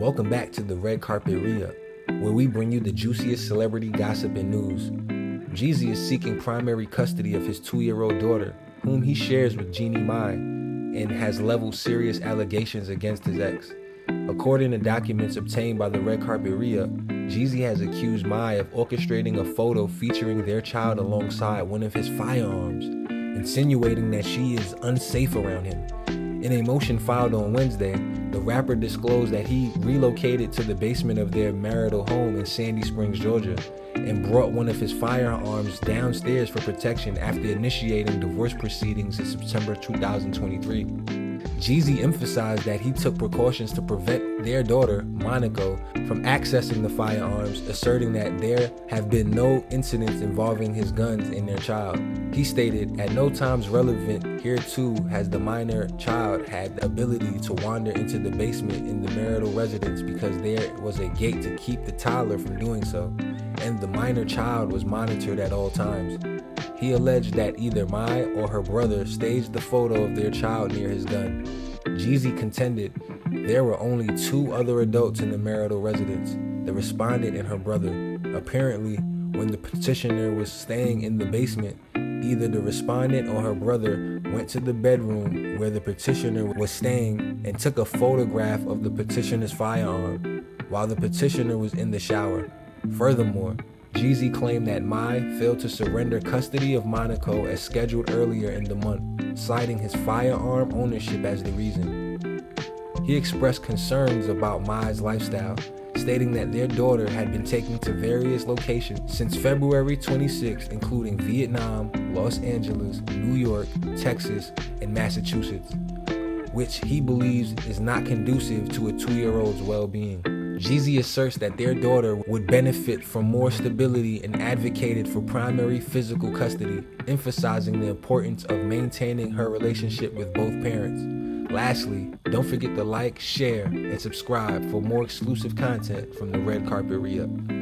Welcome back to the Red Carpet Re-Up, where we bring you the juiciest celebrity gossip and news. Jeezy is seeking primary custody of his two-year-old daughter, whom he shares with Jeannie Mai, and has leveled serious allegations against his ex. According to documents obtained by the Red Carpet Re-Up, Jeezy has accused Mai of orchestrating a photo featuring their child alongside one of his firearms, insinuating that she is unsafe around him. In a motion filed on Wednesday, the rapper disclosed that he relocated to the basement of their marital home in Sandy Springs, Georgia, and brought one of his firearms downstairs for protection after initiating divorce proceedings in September 2023. Jeezy emphasized that he took precautions to prevent their daughter, Monaco, from accessing the firearms, asserting that there have been no incidents involving his guns in their child. He stated, At no times relevant here too has the minor child had the ability to wander into the basement in the marital residence because there was a gate to keep the toddler from doing so, and the minor child was monitored at all times. He alleged that either Mai or her brother staged the photo of their child near his gun. Jeezy contended there were only two other adults in the marital residence the respondent and her brother. Apparently, when the petitioner was staying in the basement, either the respondent or her brother went to the bedroom where the petitioner was staying and took a photograph of the petitioner's firearm while the petitioner was in the shower. Furthermore, Jeezy claimed that Mai failed to surrender custody of Monaco as scheduled earlier in the month, citing his firearm ownership as the reason. He expressed concerns about Mai's lifestyle, stating that their daughter had been taken to various locations since February 26, including Vietnam, Los Angeles, New York, Texas, and Massachusetts, which he believes is not conducive to a two year old's well being. Jeezy asserts that their daughter would benefit from more stability and advocated for primary physical custody, emphasizing the importance of maintaining her relationship with both parents. Lastly, don't forget to like, share, and subscribe for more exclusive content from the Red Carpet Re-Up.